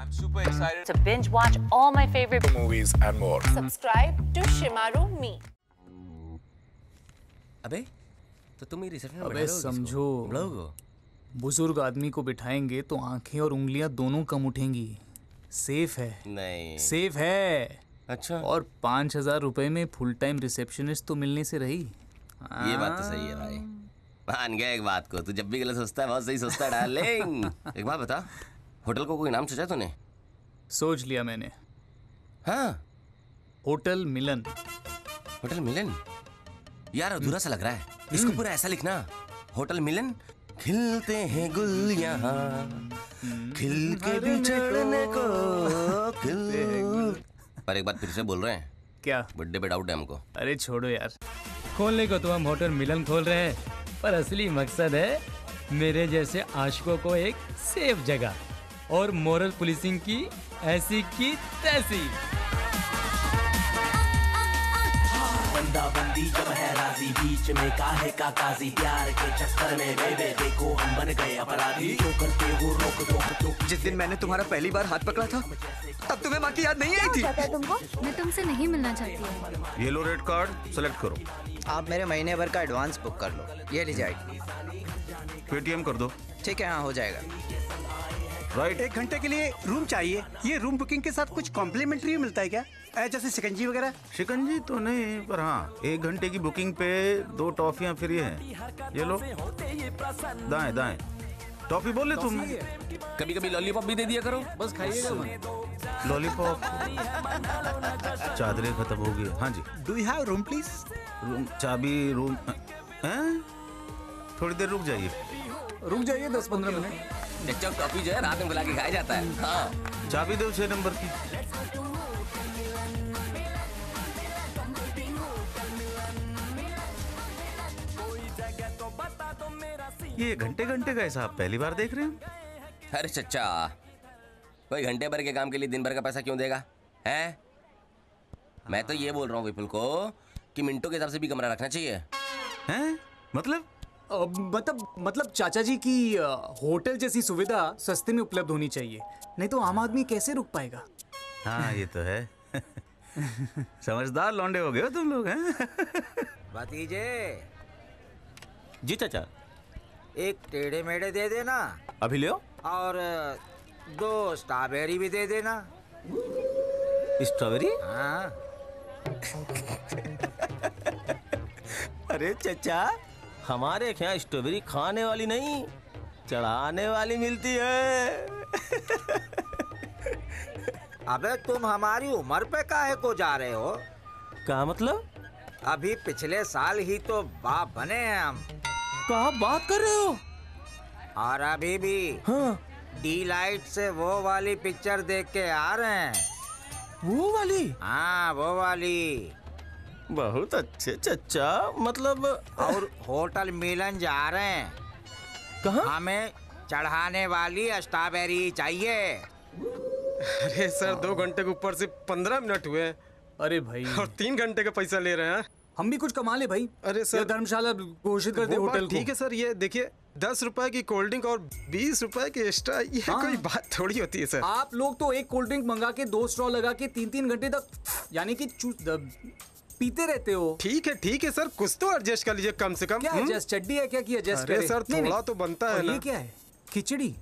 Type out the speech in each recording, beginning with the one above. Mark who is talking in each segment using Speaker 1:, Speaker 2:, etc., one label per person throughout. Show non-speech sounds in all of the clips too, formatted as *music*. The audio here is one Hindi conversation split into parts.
Speaker 1: I'm super excited.
Speaker 2: to binge watch all my favorite
Speaker 3: movies and more.
Speaker 4: Subscribe to Shimaru Me.
Speaker 5: अबे तो तुम ही रिसेप्शन में
Speaker 6: अबे समझो।
Speaker 5: बुलाओगे?
Speaker 6: बुज़ुर्ग आदमी को बिठाएँगे तो आँखें और उंगलियाँ दोनों कम उठेंगी सेफ़ है
Speaker 5: नहीं
Speaker 6: सेफ़ है
Speaker 5: अच्छा
Speaker 6: और पाँच हज़ार रुपए में फुल टाइम रिसेप्शनिस्ट तो मिलने से रही
Speaker 5: ये बात तो सही है भाई मान गया एक बात को तू जब भी गलत सोचता है बहुत सही सोचता है डार्लिंग *laughs* एक बात बता होटल को कोई नाम सोचा तूने?
Speaker 6: सोच लिया मैंने।
Speaker 5: हाँ।
Speaker 6: होटल मिलन।
Speaker 5: होटल मिलन? यार अधूरा सा लग रहा है। इसको पूरा ऐसा लिखना। होटल मिलन खिलते हैं गुल यहाँ। खिल के बिछड़ने को खिल। पर एक बात फिर से बोल रहे हैं।
Speaker 6: क्या?
Speaker 5: बर्थडे पे डाउट है हमको।
Speaker 6: अरे छोड़ो यार।
Speaker 7: खोलने को तो हम होटल मिलन खोल रहे हैं पर असली मकसद है मेरे जैसे आशिकों को एक सेफ़ जगह। और मोरल पुलिसिंग की ऐसी की तैसी।
Speaker 8: बंदी जब है राज़ी बीच में काहे का काजी प्यार के चक्कर में बेबे देखो हम बन गए अपराधी। जो करते हो रोक दो तो
Speaker 9: जिस दिन मैंने तुम्हारा पहली बार हाथ पकड़ा था तब तुम्हें माँ की याद नहीं आई थी। तुमको?
Speaker 10: मैं तुमसे नहीं मिलना चाहती। हूँ
Speaker 3: येलो रेड कार्ड सेलेक्ट करो।
Speaker 9: आप मेरे महीने भर का एडवांस बुक कर लो ये लीजिए
Speaker 3: पेटीएम कर दो।
Speaker 9: ठीक है हाँ हो जाएगा।
Speaker 3: राइट
Speaker 11: एक घंटे के लिए रूम चाहिए। ये रूम बुकिंग के साथ कुछ कॉम्प्लीमेंट्री मिलता है क्या? जैसे सिकंजी वगैरह?
Speaker 3: शिकंजी तो नहीं पर हाँ एक घंटे की बुकिंग पे दो टॉफियाँ फ्री हैं। ये लो। दाएँ दाएँ। टॉफी बोले तुम
Speaker 5: कभी कभी लॉलीपॉप भी दे दिया करो।
Speaker 6: बस खाइएगा
Speaker 3: लॉलीपॉप चादरें खत्म हो गई। हाँ जी।
Speaker 11: Do you have room please
Speaker 3: room चाबी रूम हैं? थोड़ी देर रुक जाइए।
Speaker 6: रुक जाइए दस पंद्रह मिनट।
Speaker 5: चच्चा टॉफी जो है रात में बुला के खाया जाता है। हाँ।
Speaker 3: चाबी दो छह नंबर की। ये घंटे घंटे का हिसाब पहली बार देख रहे हैं?
Speaker 5: अरे चच्चा कोई घंटे भर के काम के लिए दिन भर का पैसा क्यों देगा? हैं? मैं तो ये बोल रहा हूँ विपुल को कि मिनटों के हिसाब से भी कमरा रखना चाहिए।
Speaker 3: हैं? मतलब?
Speaker 6: मतलब मतलब चाचा जी की होटल जैसी सुविधा सस्ते में उपलब्ध होनी चाहिए। नहीं तो आम आदमी कैसे रुक पाएगा?
Speaker 3: हाँ ये तो है। *laughs* समझदार लौंडे हो गए हो तुम लोग हैं? *laughs*
Speaker 9: भतीजे
Speaker 5: जी चाचा।
Speaker 9: एक टेढ़े मेढ़े दे देना।
Speaker 3: अभी ले
Speaker 9: और दो स्ट्रॉबेरी भी दे देना।
Speaker 5: स्ट्रॉबेरी?
Speaker 9: हाँ। *laughs*
Speaker 5: अरे चचा। हमारे यहाँ स्ट्रॉबेरी खाने वाली नहीं चढ़ाने वाली मिलती है। *laughs*
Speaker 9: अबे तुम हमारी उम्र पे काहे को जा रहे हो?
Speaker 5: क्या मतलब?
Speaker 9: अभी पिछले साल ही तो बाप बने हैं हम।
Speaker 5: कहा बात कर रहे हो?
Speaker 9: और अभी भी
Speaker 5: हाँ।
Speaker 9: डी लाइट से वो वाली पिक्चर देख के आ रहे हैं।
Speaker 5: वो वाली?
Speaker 9: हाँ वो वाली।
Speaker 5: बहुत अच्छे चचा मतलब
Speaker 9: और होटल मिलन जा रहे हैं।
Speaker 5: कहाँ?
Speaker 9: हमें चढ़ाने वाली स्ट्रॉबेरी चाहिए।
Speaker 11: अरे सर दो घंटे के ऊपर से पंद्रह मिनट हुए
Speaker 6: अरे भाई।
Speaker 11: और तीन घंटे का पैसा ले रहे हैं।
Speaker 6: हम भी कुछ कमा ले भाई।
Speaker 11: अरे सर
Speaker 6: धर्मशाला घोषित कर दे होटल
Speaker 11: ठीक है सर ये देखिए दस रुपए की कोल्ड ड्रिंक और बीस रुपए की एक्स्ट्रा ये
Speaker 6: हाँ।
Speaker 11: कोई बात थोड़ी होती है सर।
Speaker 6: आप लोग तो एक कोल्ड ड्रिंक मंगा के दो स्ट्रॉ लगा के तीन तीन घंटे तक यानी कि पीते रहते हो?
Speaker 11: ठीक है ठीक है सर। कुछ तो एडजस्ट कर लीजिए कम से कम
Speaker 6: क्या
Speaker 11: हम्म?
Speaker 6: एडजस्ट चड्डी है क्या कि एडजस्ट करे?
Speaker 11: सर, थोड़ा
Speaker 6: नहीं।
Speaker 11: तो बनता है ना।
Speaker 6: ये क्या है? खिचड़ी?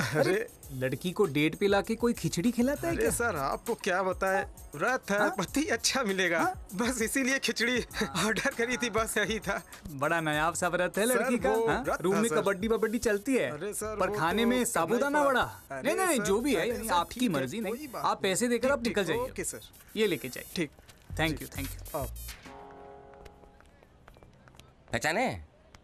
Speaker 11: अरे।
Speaker 6: लड़की को डेट पे लाके कोई खिचड़ी खिलाता है क्या?
Speaker 11: सर आपको क्या बताएँ? व्रत है पति अच्छा मिलेगा। हा? बस इसीलिए खिचड़ी ऑर्डर करी थी बस यही था।
Speaker 6: बड़ा नायाब सा व्रत है लड़की का हाँ? रूम में कबड्डी बबड्डी चलती है।
Speaker 11: अरे सर,
Speaker 6: पर खाने
Speaker 11: तो
Speaker 6: में साबुदाना
Speaker 11: ही
Speaker 6: वड़ा?
Speaker 11: पड़ा।
Speaker 6: नहीं नहीं जो भी है आपकी मर्ज़ी नहीं। आप पैसे देकर आप निकल जाइए। ये लेके जाइए।
Speaker 11: ठीक।
Speaker 6: थैंक यू थैंक यू
Speaker 5: पहचाने?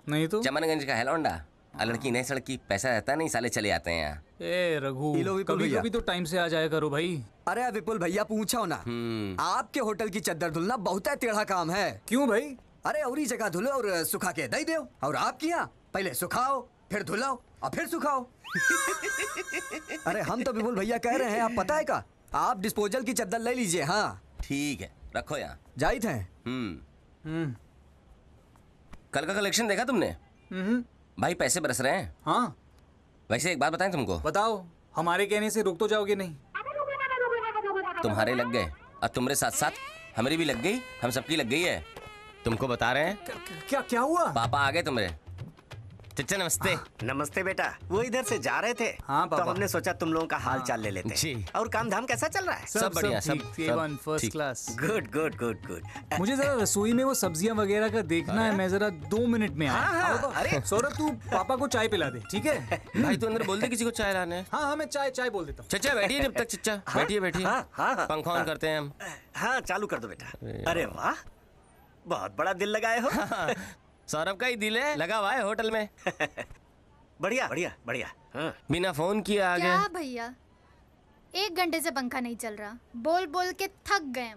Speaker 6: नहीं तो?
Speaker 5: चमनगंज का है लौंडा लड़की नहीं सड़की पैसा रहता नहीं साले चले आते हैं यहाँ।
Speaker 6: ए रघु
Speaker 9: ये विपुल
Speaker 6: कभी कभी तो टाइम से आ जाया करो भाई।
Speaker 9: अरे विपुल भैया पूछो ना।
Speaker 5: हम्म।
Speaker 9: आपके होटल की चद्दर धुलना बहुत है टेढ़ा काम है।
Speaker 6: क्यों भाई?
Speaker 9: अरे और जगह धुलो और सुखा के दई दो और आपके यहाँ पहले सुखाओ फिर धुलाओ और फिर सुखाओ। *laughs* अरे हम तो विपुल भैया कह रहे हैं आप पता है का? आप डिस्पोजल की चद्दर ले लीजिए हाँ।
Speaker 5: ठीक है। रखो यहाँ।
Speaker 9: जाहिद हैं?
Speaker 5: हम्म। कल का कलेक्शन देखा तुमने? भाई पैसे बरस रहे हैं।
Speaker 6: हाँ।
Speaker 5: वैसे एक बात बताएँ तुमको।
Speaker 6: बताओ हमारे कहने से रुक तो जाओगे नहीं?
Speaker 5: तुम्हारे लग गए और तुम्हारे साथ साथ हमारी भी लग गई हम सबकी लग गई है। तुमको बता रहे हैं।
Speaker 6: क्या क्या हुआ?
Speaker 5: पापा आ गए तुम्हारे। चचा नमस्ते।
Speaker 1: नमस्ते बेटा। वो इधर से जा रहे थे।
Speaker 6: हाँ,
Speaker 1: तो हमने सोचा तुम लोगों का हाल चाल ले लेते
Speaker 5: जी।
Speaker 1: हैं और काम धाम कैसा चल रहा है?
Speaker 5: सब बढ़िया, सब- सब
Speaker 6: first class
Speaker 1: good good good good
Speaker 6: मुझे जरा रसोई में वो सब्ज़ियाँ वगैरह का देखना है मैं जरा दो मिनट में आया।
Speaker 1: हाँ, हाँ,
Speaker 6: आओ,
Speaker 1: अरे।
Speaker 6: सौरभ तू पापा को चाय पिला दे ठीक है? *laughs*
Speaker 5: भाई तू अंदर बोल दे किसी को चाय लाने।
Speaker 6: हाँ हाँ मैं चाय चाय बोल देता हूँ।
Speaker 5: चचा बैठिए जब तक चचा। बैठिए बैठिए।
Speaker 1: हाँ, हाँ, हाँ।
Speaker 5: पंखा ऑन करते हैं हम।
Speaker 1: हाँ चालू कर दो बेटा। अरे वाह बहुत बड़ा दिल लगाए हो।
Speaker 5: सौरभ का ही दिल है लगा हुआ है होटल में। *laughs*
Speaker 1: बढ़िया बढ़िया बढ़िया। हाँ।
Speaker 5: बिना फ़ोन किए आ
Speaker 10: क्या
Speaker 5: गए
Speaker 10: भैया? एक घंटे से पंखा नहीं चल रहा। बोल बोल के थक गए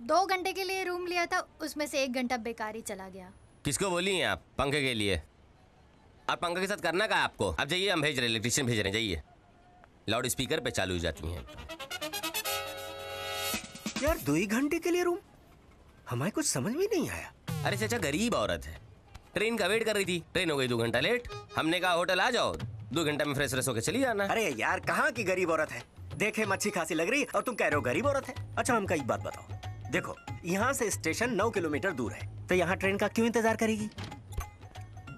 Speaker 10: दो घंटे के लिए रूम लिया था उसमें से एक घंटा बेकार ही चला गया।
Speaker 5: किसको बोली हैं आप पंखे के लिए? और पंखे के साथ करना का आपको? अब जाइए हम भेज रहे इलेक्ट्रिशियन भेज रहे हैं जाइए। लाउड स्पीकर पे चालू हो जाती हैं।
Speaker 1: यार दो ही घंटे के लिए रूम? हमारे कुछ समझ में नहीं आया।
Speaker 5: अरे चाचा गरीब औरत है। ट्रेन का वेट कर रही थी। ट्रेन हो गई दो घंटा लेट। हमने कहा होटल आ जाओ। दो घंटा में फ्रेश फ्रेश होकर चली जाना
Speaker 1: अरे यार कहाँ की गरीब औरत है? देखे मच्छी खासी लग रही और तुम कह रहे हो गरीब औरत है। अच्छा हमका एक बात बताओ। देखो यहाँ से स्टेशन नौ किलोमीटर दूर है। तो यहाँ ट्रेन का क्यों इंतज़ार करेगी?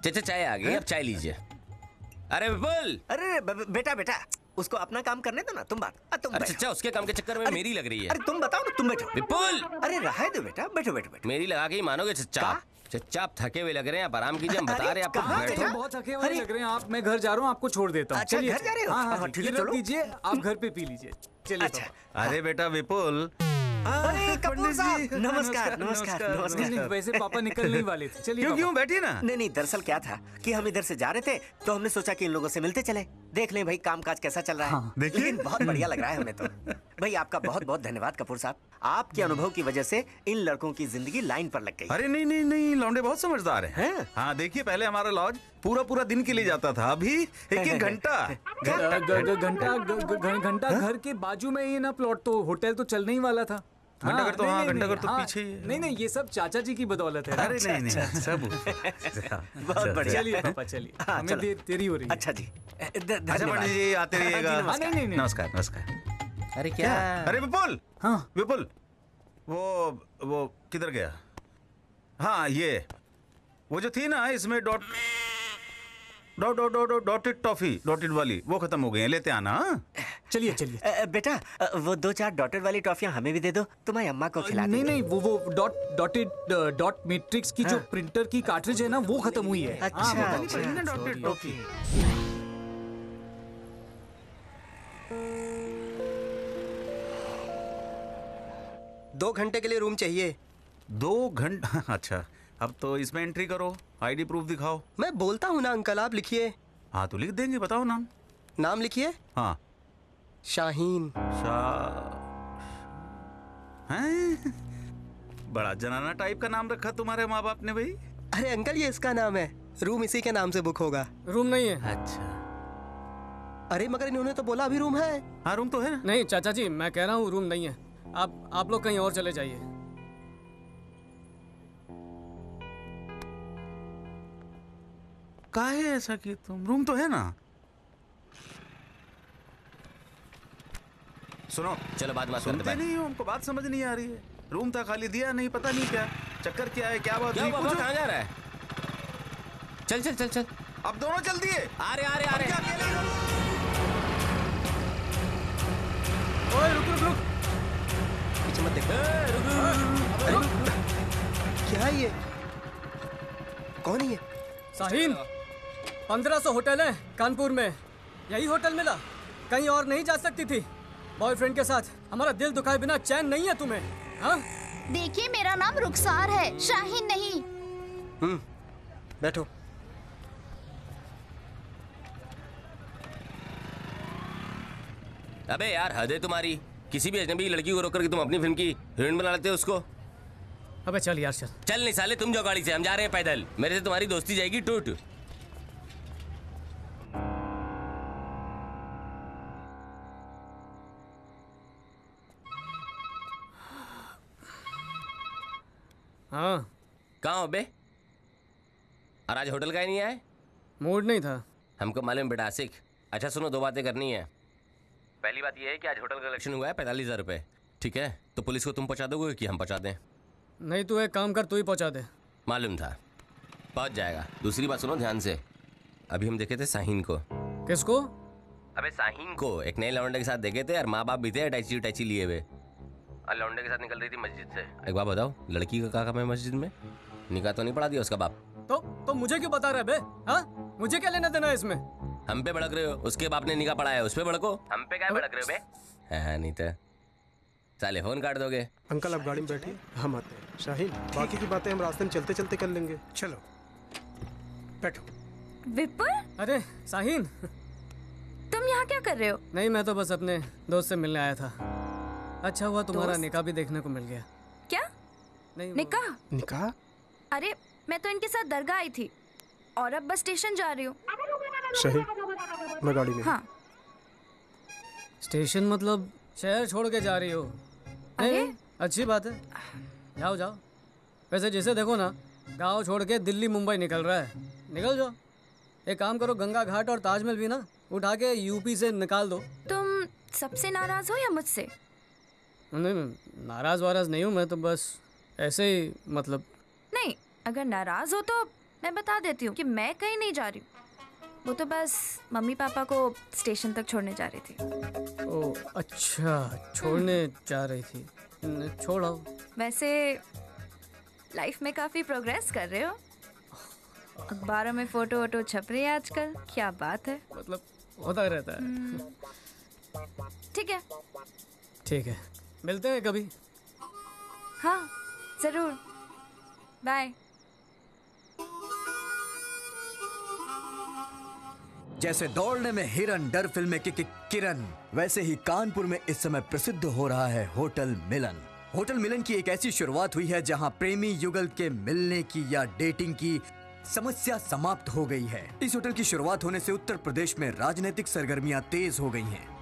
Speaker 5: चाचा चाय आ गई। अब चाय लीजिए। अरे विपुल!
Speaker 1: अरे बेटा बेटा उसको अपना काम करने दो ना तुम बात। तुम
Speaker 5: अरे
Speaker 1: बैठो।
Speaker 5: उसके काम के चक्कर में
Speaker 1: अरे-
Speaker 5: मेरी लग रही है।
Speaker 1: अरे तुम बताओ ना तुम बैठो।
Speaker 5: विपुल!
Speaker 1: अरे रहा दो बेटा बैठो बैठो बैठो।
Speaker 5: मेरी लगा के ही मानोगे चच्चा आप थके हुए लग रहे हैं आप आराम कीजिए हम बता रहे हैं आपको बैठो
Speaker 6: बहुत थके हुए लग रहे हैं आप। मैं घर जा रहा हूँ आपको छोड़ देता हूँ।
Speaker 1: अच्छा,
Speaker 6: चलिए
Speaker 1: घर जा रहे हो?
Speaker 6: हाँ
Speaker 1: ठीक है, चलो।
Speaker 6: दीजिए आप घर पे पी लीजिए। चलिए
Speaker 1: अच्छा।
Speaker 3: अरे बेटा विपुल।
Speaker 1: अरे कपूर
Speaker 6: पंडित
Speaker 1: साहब।
Speaker 6: जी,
Speaker 1: नमस्कार नमस्कार। नमस्कार
Speaker 6: वैसे पापा निकलने वाले थे। चलिए
Speaker 3: क्यों क्यों बैठिए ना।
Speaker 1: नहीं नहीं दरअसल क्या था कि हम इधर से जा रहे थे तो हमने सोचा कि इन लोगों से मिलते चले। देख लें भाई काम काज कैसा चल रहा है।
Speaker 6: हाँ,
Speaker 1: लेकिन बहुत बढ़िया लग रहा है हमें तो। भाई आपका बहुत बहुत धन्यवाद कपूर साहब। आपके अनुभव की वजह से इन लड़कों की ज़िंदगी लाइन पर लग गई।
Speaker 3: अरे नहीं नहीं नहीं लौंडे बहुत समझदार हैं।
Speaker 1: हैं?
Speaker 3: हाँ देखिए पहले हमारा लॉज पूरा पूरा दिन के लिए जाता था। अभी एक एक घंटा। *laughs*
Speaker 6: घंटा? घंटा घर के बाजू में ही ना प्लॉट तो होटल तो चलने ही वाला था।
Speaker 3: घंटा घर तो
Speaker 6: नहीं,
Speaker 3: हाँ,
Speaker 6: नहीं,
Speaker 3: घंटा
Speaker 6: नहीं,
Speaker 3: घर तो
Speaker 6: हाँ,
Speaker 3: पीछे
Speaker 6: नहीं नहीं ये सब चाचा जी की बदौलत है
Speaker 3: अरे नहीं नहीं सब *laughs*
Speaker 1: बहुत बढ़िया।
Speaker 6: चलिए पापा चलिए।
Speaker 1: हाँ,
Speaker 6: हमें। देर हो रही है।
Speaker 1: अच्छा जी।
Speaker 3: अच्छा पंडित जी आते रहिएगा।
Speaker 1: हाँ,
Speaker 6: हाँ,
Speaker 3: नमस्कार नमस्कार।
Speaker 5: अरे क्या?
Speaker 3: अरे विपुल!
Speaker 6: हाँ।
Speaker 3: विपुल! वो वो किधर गया? हाँ ये। वो जो थी ना इसमें dot dot dot dot dotted toffee dotted वाली वो खत्म हो गई है। लेते आना हाँ?
Speaker 6: चलिए चलिए।
Speaker 1: बेटा वो दो चार डॉटेड वाली टॉफियाँ हमें भी दे दो तुम्हारी अम्मा को खिला
Speaker 6: नहीं नहीं वो वो डॉट डॉटेड डॉट मैट्रिक्स की जो प्रिंटर की कार्ट्रिज है ना वो खत्म हुई है।
Speaker 1: अच्छा,
Speaker 6: हाँ,
Speaker 1: अच्छा,
Speaker 3: डॉटेड
Speaker 6: sorry,
Speaker 12: दो घंटे के लिए रूम चाहिए।
Speaker 3: दो घंटा *laughs* अच्छा अब तो इसमें एंट्री करो आईडी प्रूफ दिखाओ।
Speaker 12: मैं बोलता हूँ ना अंकल आप लिखिए।
Speaker 3: हाँ तो लिख देंगे बताओ नाम।
Speaker 12: नाम लिखिए।
Speaker 3: हाँ।
Speaker 12: शाहीन।
Speaker 3: शाह हैं? बड़ा जनाना टाइप का नाम रखा तुम्हारे माँ बाप ने भाई।
Speaker 12: अरे अंकल ये इसका नाम है। रूम इसी के नाम से बुक होगा।
Speaker 7: रूम नहीं है।
Speaker 3: अच्छा।
Speaker 12: अरे मगर इन्होंने तो बोला अभी रूम है।
Speaker 3: हाँ रूम तो है
Speaker 7: नहीं चाचा जी मैं कह रहा हूँ रूम नहीं है। आप आप लोग कहीं और चले जाइए।
Speaker 3: काहे ऐसा कि तुम? रूम तो है ना? सुनो
Speaker 5: चलो बाद में बात
Speaker 3: सुनते नहीं हो हमको बात समझ नहीं आ रही है। रूम था खाली दिया नहीं पता नहीं क्या। चक्कर क्या है क्या बात
Speaker 5: क्या
Speaker 3: पूछो।
Speaker 5: कहाँ जा रहा है? चल चल चल चल।
Speaker 3: अब दोनों चल दिए
Speaker 5: आ रहे आ रहे आ रहे।
Speaker 3: हो?
Speaker 7: ओए रुक रुक रुक।
Speaker 12: मत देखो। क्या ये? कौन है ये?
Speaker 7: साहिन पंद्रह सौ होटल है कानपुर में। यही होटल मिला। कहीं और नहीं जा सकती थी। बॉयफ्रेंड के साथ। हमारा दिल दुखाए बिना चैन नहीं है तुम्हें हाँ?
Speaker 10: देखिए मेरा नाम रुखसार है शाहीन नहीं।
Speaker 12: हम्म बैठो।
Speaker 5: अबे यार हद है तुम्हारी। किसी भी अजनबी लड़की को रोक करके तुम अपनी फ़िल्म की हीरोइन बना लेते हो उसको?
Speaker 7: अबे चल यार चल।
Speaker 5: चल नहीं साले तुम जो गाड़ी से हम जा रहे हैं पैदल। मेरे से तुम्हारी दोस्ती जाएगी टूट।
Speaker 7: हाँ।
Speaker 5: कहाँ हो बे? और आज होटल का ही नहीं आए
Speaker 7: मूड नहीं था।
Speaker 5: हमको मालूम बेटा आशिक अच्छा सुनो दो बातें करनी है। पहली बात यह है कि आज होटल का कलेक्शन हुआ है पैंतालीस हज़ार रुपये ठीक है? तो पुलिस को तुम पहुँचा दोगे कि हम पहुँचा दें?
Speaker 13: नहीं तू एक काम कर तू ही पहुँचा दे।
Speaker 5: मालूम था। पहुँच जाएगा। दूसरी बात सुनो ध्यान से। अभी हम देखे थे साहिन को।
Speaker 13: किसको?
Speaker 5: अबे साहिन को। एक नए लौंडे के साथ देखे थे और माँ बाप भी थे अटैची उटैची लिए हुए। और लौंडे के साथ निकल रही थी मस्जिद से। एक बात बताओ लड़की का काका मैं मस्जिद में? निकाह तो नहीं पड़ा दिया उसका बाप?
Speaker 13: तो तो मुझे क्यों बता रहे बे? हाँ? मुझे क्या लेना देना है इसमें?
Speaker 5: हम पे भड़क रहे हो उसके बाप ने निकाह पढ़ाया उस पे भड़को। हम पे क्या भड़क रहे हो बे? हाँ नहीं तो। साले फ़ोन काट दोगे?
Speaker 11: अंकल आप गाड़ी में बैठिए। हम आते हैं। शाहीन बाकी की बातें हम रास्ते में चलते चलते कर लेंगे। चलो। बैठो।
Speaker 14: विपुल
Speaker 13: अरे साहिन
Speaker 14: तुम यहाँ क्या कर रहे हो?
Speaker 13: नहीं मैं तो बस अपने दोस्त से मिलने आया था। अच्छा हुआ तुम्हारा निकाह भी देखने को मिल गया।
Speaker 14: क्या?
Speaker 13: नहीं
Speaker 14: निकाह?
Speaker 11: निकाह?
Speaker 14: अरे मैं तो इनके साथ दरगाह आई थी। और अब बस स्टेशन जा रही हूँ।
Speaker 11: शाहीन मैं गाड़ी में
Speaker 14: हाँ।
Speaker 13: स्टेशन मतलब शहर छोड़ के जा रही हो। नहीं, अच्छी बात है। जाओ जाओ। वैसे जैसे देखो ना गाँव छोड़ के दिल्ली मुंबई निकल रहा है। निकल जाओ। एक काम करो गंगा घाट और ताजमहल भी ना उठा के यूपी से निकाल दो।
Speaker 14: तुम सबसे नाराज़ हो या मुझसे?
Speaker 13: नहीं नाराज़ वाराज नहीं हूँ मैं तो बस ऐसे ही मतलब।
Speaker 14: नहीं अगर नाराज़ हो तो मैं बता देती हूँ कि मैं कहीं नहीं जा रही हूँ। वो तो बस मम्मी पापा को स्टेशन तक छोड़ने जा रही थी।
Speaker 13: ओ अच्छा छोड़ने जा रही थी। छोड़ो।
Speaker 14: वैसे लाइफ में काफ़ी प्रोग्रेस कर रहे हो। अखबारों में फ़ोटो वोटो छप रही है आजकल क्या बात है।
Speaker 13: मतलब होता रहता है।
Speaker 14: हम्म, ठीक है।
Speaker 13: ठीक है। मिलते हैं कभी।
Speaker 14: हाँ ज़रूर। बाय
Speaker 9: जैसे दौड़ने में हिरन, डर फ़िल्म में किरण। वैसे ही कानपुर में इस समय प्रसिद्ध हो रहा है होटल मिलन। होटल मिलन की एक ऐसी शुरुआत हुई है जहाँ प्रेमी युगल के मिलने की या डेटिंग की समस्या समाप्त हो गई है। इस होटल की शुरुआत होने से उत्तर प्रदेश में राजनीतिक सरगर्मियाँ तेज हो गई हैं।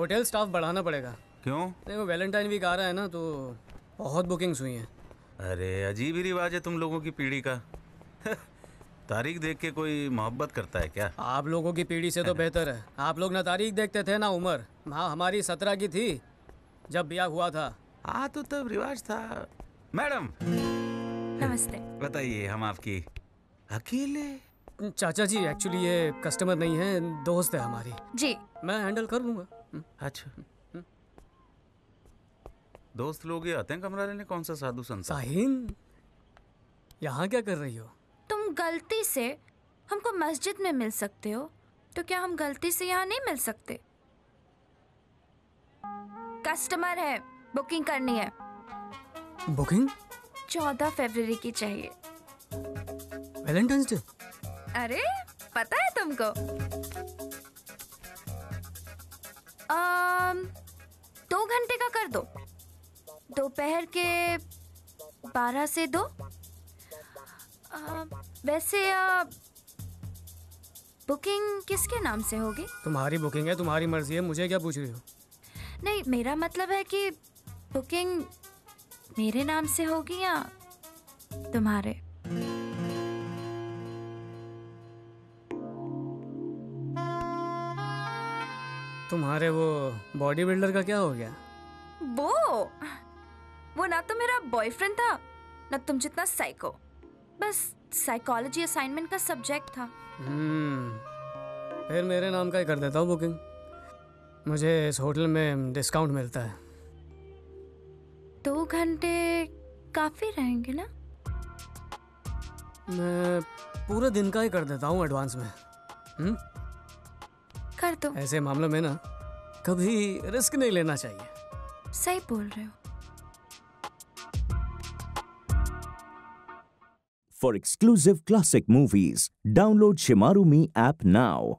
Speaker 13: होटल स्टाफ बढ़ाना पड़ेगा।
Speaker 3: क्यों?
Speaker 13: देखो वो वैलेंटाइन वीक आ रहा है ना तो बहुत बुकिंग्स हुई हैं।
Speaker 3: अरे अजीब ही रिवाज है तुम लोगों की पीढ़ी का। *laughs* तारीख देख के कोई मोहब्बत करता है क्या?
Speaker 13: आप लोगों की पीढ़ी से तो बेहतर है। आप लोग ना तारीख देखते थे ना उम्र। हाँ हमारी सत्रह की थी जब ब्याह हुआ था।
Speaker 3: हाँ तो तब रिवाज था। मैडम!
Speaker 14: नमस्ते।
Speaker 3: बताइए हम आपकी अकेले?
Speaker 13: चाचा जी एक्चुअली ये कस्टमर नहीं है दोस्त है हमारी।
Speaker 14: जी।
Speaker 13: मैं हैंडल कर लूँगा।
Speaker 3: अच्छा। दोस्त लोग ये आते हैं कमरा लेने? कौन सा साधु संत?
Speaker 13: साहिन यहाँ क्या कर रही हो?
Speaker 14: तुम गलती से हमको मस्जिद में मिल सकते हो तो क्या हम गलती से यहाँ नहीं मिल सकते? कस्टमर है बुकिंग करनी है।
Speaker 13: बुकिंग?
Speaker 14: चौदह फरवरी की चाहिए।
Speaker 13: Valentine's day?
Speaker 14: अरे पता है तुमको? आम, दो घंटे का कर दो। दोपहर के बारह से दो। आ, वैसे आ, बुकिंग किसके नाम से होगी?
Speaker 13: तुम्हारी बुकिंग है तुम्हारी मर्ज़ी है मुझे क्या पूछ रही हो?
Speaker 14: नहीं मेरा मतलब है कि बुकिंग मेरे नाम से होगी या तुम्हारे?
Speaker 13: तुम्हारे वो बॉडी बिल्डर का क्या हो गया?
Speaker 14: वो वो ना तो मेरा बॉयफ्रेंड था ना तुम जितना साइको बस साइकोलॉजी असाइनमेंट का सब्जेक्ट था।
Speaker 13: हम्म फिर मेरे नाम का ही कर देता हूँ बुकिंग मुझे इस होटल में डिस्काउंट मिलता है।
Speaker 14: दो घंटे काफ़ी रहेंगे ना?
Speaker 13: मैं पूरे दिन का ही कर देता हूँ एडवांस में। हम्म?
Speaker 14: कर दो।
Speaker 13: ऐसे मामलों में ना कभी रिस्क नहीं लेना चाहिए।
Speaker 14: सही बोल रहे हो।
Speaker 15: For exclusive classic movies download Shemaroo me app now